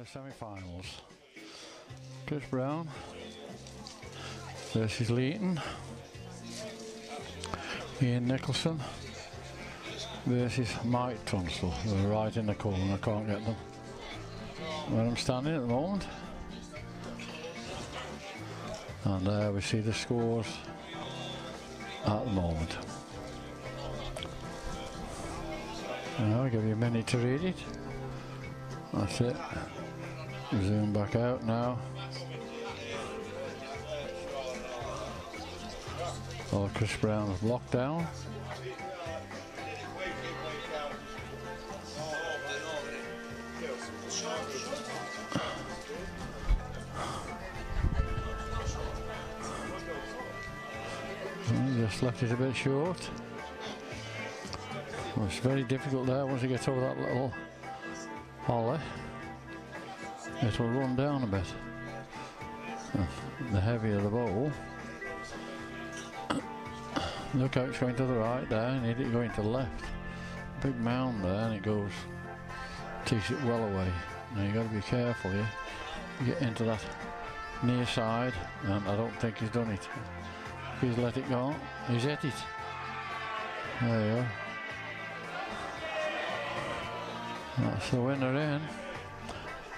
the semi-finals. Chris Brown versus Leighton. Ian Nicholson versus Mike Tunstall. They're right in the corner, I can't get them. Where I'm standing at the moment. And there we see the scores at the moment. Now I'll give you a minute to read it. That's it. Zoom back out now. Oh, Chris Brown's blocked down. Just left it a bit short. Well, it's very difficult there once you get over that little holly. It'll run down a bit. The heavier the ball. Look how it's going to the right there, need it going to the left. Big mound there and it goes, takes it well away. Now you got to be careful here. You get into that near side and I don't think he's done it. He's let it go. He's hit it. There you go. That's the winner in.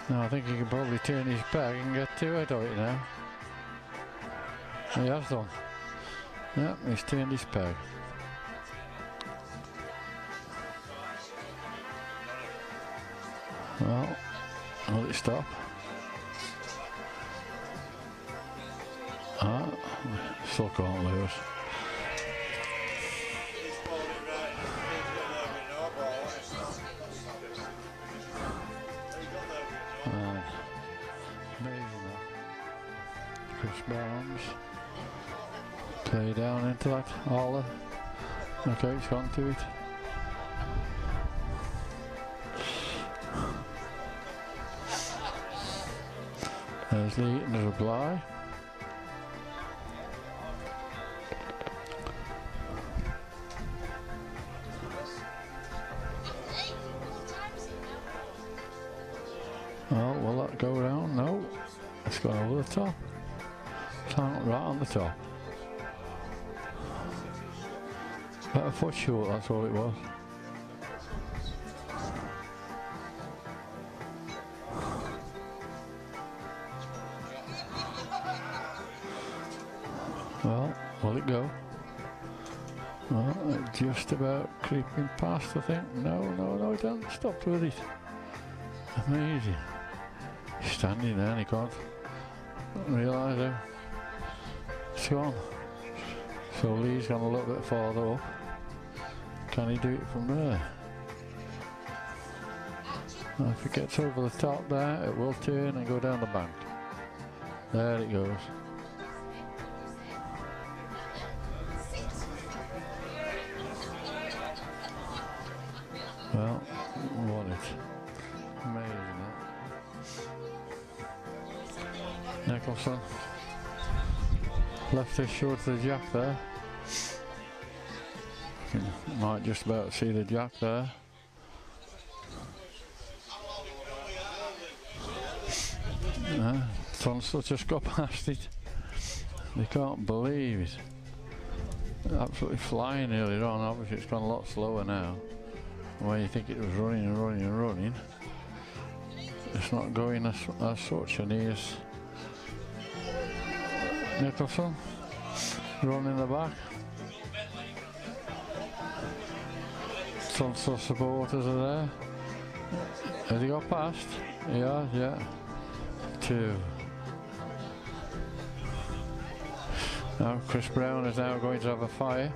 Now I think he can probably turn his back and get two out of it now. He has done. Yep, he's turned his peg. Well, will it stop? Ah, still can't lose. Barnes play down into that Arla. Okay, he's gone to it. There's the and the reply. Oh, will that go round? No. It's gone over the top. Plant right on the top. A foot short, that's all it was. Well, will it go? Well, just about creeping past, I think. No, no, no, it hasn't stopped with it. Amazing. He's standing there and he can't realise how gone. So Lee's gone a little bit farther up. Can he do it from there? If it gets over the top there, it will turn and go down the bank. There it goes. Well, won it. Amazing. Nicholson. Left this short of the jack there. Might just about see the jack there. Uh, just got past it. They can't believe it. Absolutely flying earlier on. Obviously, it's gone a lot slower now. Where you think it was running and running and running, it's not going as, as such. And here's Nicholson running the back. Tunstall supporters are there. Has he got past? Yeah, yeah. Two. Now Chris Brown is now going to have a fire.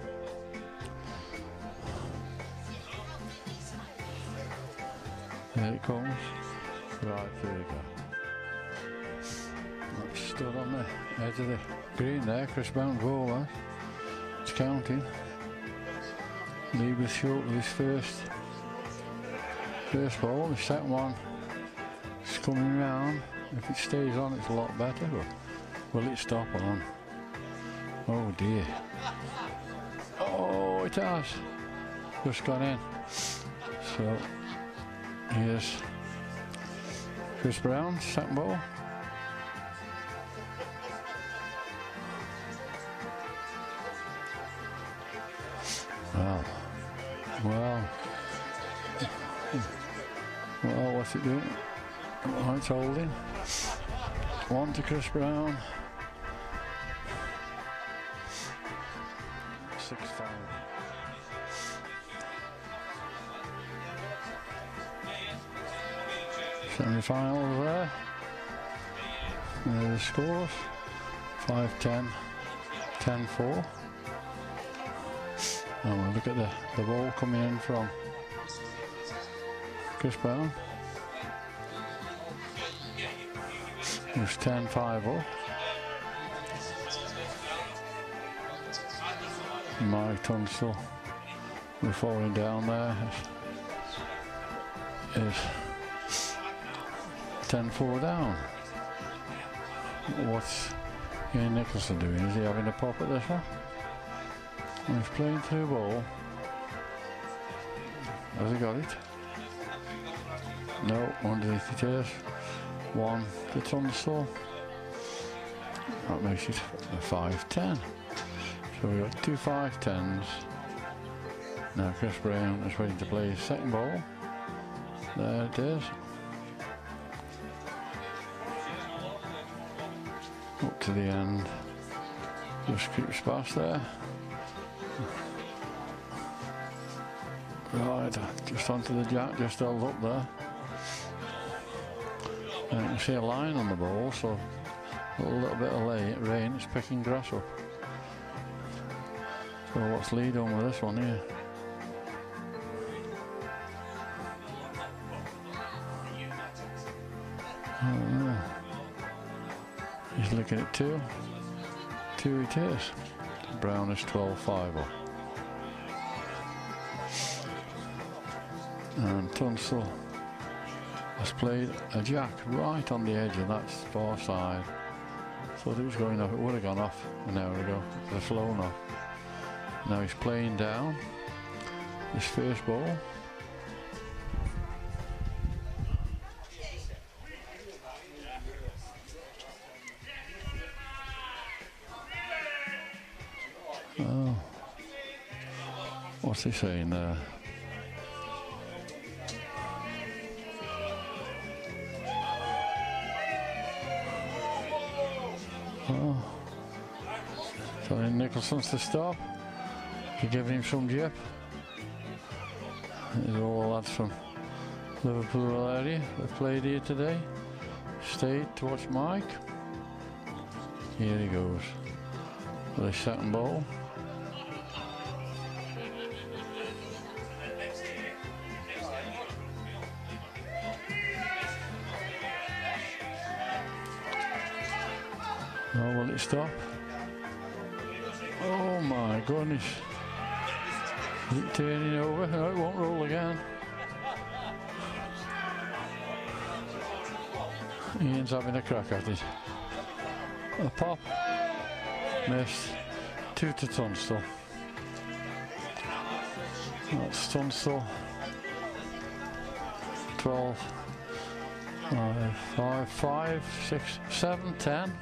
There it comes. Right, there we go. That's stood on the edge of the green there. Chris Brown there. It's counting. Was short with his first first ball. The second one is coming round. If it stays on, it's a lot better. But will it stop on? Oh dear. Oh, it has. Just gone in. So, here's Chris Brown, second ball. Well, well, well, what's it doing? Oh, it's holding. One to Chris Brown. Six five. Semi-finals there. There the scores. 5-10, 10-4. Oh, look at the, the ball coming in from Chris Brown. It's 10 5 up. Mike Tunstall, we're falling down there. Is 10 4 down. What's Ian Nicholson doing? Is he having a pop at this one? He's playing through ball. Has he got it? No, underneath it is. One to Tunstall. That makes it a 5-10. So we've got two 5-10s. Now Chris Brown is ready to play his second ball. There it is. Up to the end. Just keeps past there. Just onto the jack, just held up there. And you can see a line on the ball, so a little bit of rain, it's picking grass up. So what's lead on with this one here? He's looking at two. Two it is. Brown is 12-5 And Tunstall has played a jack right on the edge of that far side. Thought it was going off, it would have gone off an hour ago. It would flown off. Now he's playing down his first ball. Oh. What's he saying there? Nicholson's to stop. You're giving him some. These are all lads from Liverpool area that played here today. Stayed to watch Mike. Here he goes. With a second ball. Oh, will it stop? My goodness. Is it turning over? No, it won't roll again. Ian's having a crack at it. A pop. Missed. Two to Tunstall. That's Tunstall. 12. Five, five, five, six, seven, ten.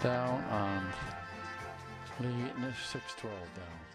Down and leading is 6-12 down.